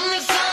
only fly.